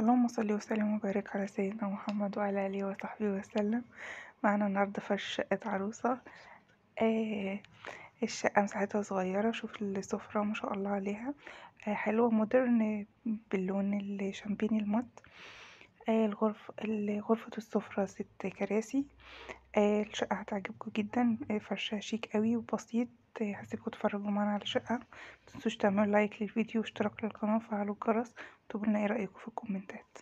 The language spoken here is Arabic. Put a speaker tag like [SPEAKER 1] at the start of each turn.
[SPEAKER 1] اللهم صل وسلم وبارك على سيدنا محمد وعلى آله وصحبه وسلم. معانا النهاردة فرش شقة عروسة. آه الشقة مساحتها صغيرة شوف السفرة ما شاء الله عليها. آه حلوة مودرن باللون الشامبيني المط آه الغرف غرفة السفرة ست كراسي. آه الشقة هتعجبكم جدا. آه فرشها شيك اوي وبسيط. هسيبكم تتفرجوا معانا على الشقة. متنسوش تعملوا لايك للفيديو واشتراك للقناة وفعلوا الجرس. واكتبولنا إيه رأيكم في الكومنتات.